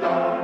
Lord.